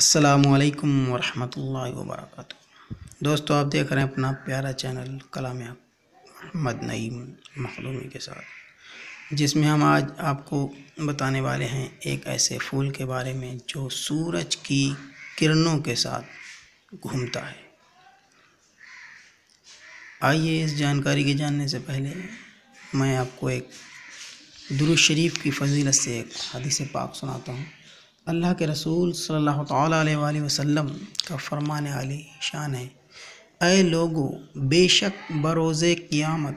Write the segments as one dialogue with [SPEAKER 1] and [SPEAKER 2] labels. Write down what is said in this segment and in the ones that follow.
[SPEAKER 1] السلام علیکم ورحمۃ اللہ وبرکاتہ۔ دوستو، آپ دیکھ رہے ہیں اپنا پیارا چینل کلام محمد نعیم مخدومی کے ساتھ، جس میں ہم آج آپ کو بتانے والے ہیں ایک ایسے پھول کے بارے میں جو سورج کی کرنوں کے ساتھ گھومتا ہے۔ آئیے اس جانکاری کے جاننے سے پہلے میں آپ کو ایک درو شریف کی فضیلت سے ایک حدیث پاک سناتا ہوں۔ اللہ کے رسول صلی اللہ تعالیٰ علیہ وآلہ وسلم کا فرمان علی شان ہے۔ اے لوگو، بے شک بروز قیامت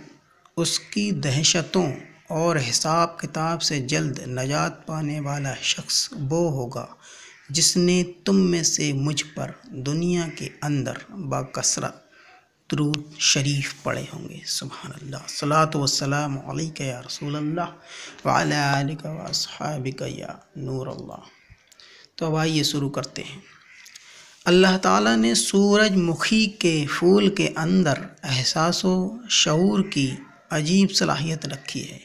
[SPEAKER 1] اس کی دہشتوں اور حساب کتاب سے جلد نجات پانے والا شخص وہ ہوگا جس نے تم میں سے مجھ پر دنیا کے اندر باکثرت درود شریف پڑھے ہوں گے۔ سبحان اللہ۔ صلاۃ والسلام علیکہ یا رسول اللہ وعلی آلک و اصحابک یا نور اللہ۔ تو اب آئیے شروع کرتے ہیں۔ اللہ تعالیٰ نے سورج مکھی کے پھول کے اندر احساس و شعور کی عجیب صلاحیت رکھی ہے۔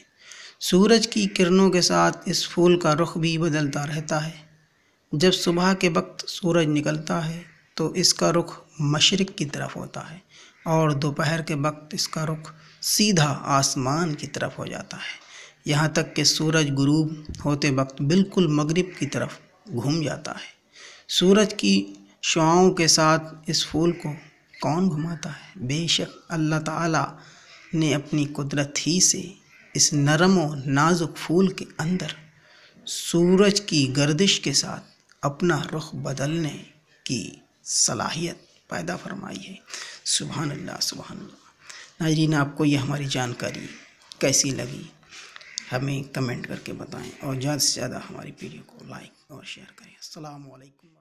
[SPEAKER 1] سورج کی کرنوں کے ساتھ اس پھول کا رخ بھی بدلتا رہتا ہے۔ جب صبح کے وقت سورج نکلتا ہے تو اس کا رخ مشرق کی طرف ہوتا ہے اور دوپہر کے وقت اس کا رخ سیدھا آسمان کی طرف ہو جاتا ہے۔ یہاں تک کہ سورج غروب ہوتے وقت بالکل مغرب کی طرف گھوم جاتا ہے۔ سورج کی شعاؤں کے ساتھ اس پھول کو کون گھماتا ہے؟ بے شک اللہ تعالیٰ نے اپنی قدرت ہی سے اس نرم و نازک پھول کے اندر سورج کی گردش کے ساتھ اپنا رخ بدلنے کی صلاحیت پیدا فرمائی ہے۔ سبحان اللہ سبحان اللہ۔ ناظرین، آپ کو یہ ہماری جانکاری کیسی لگی؟ ہمیں کمنٹ کر کے بتائیں اور زیادہ سے زیادہ ہماری ویڈیو کو لائک اور شیئر کریں۔ السلام علیکم۔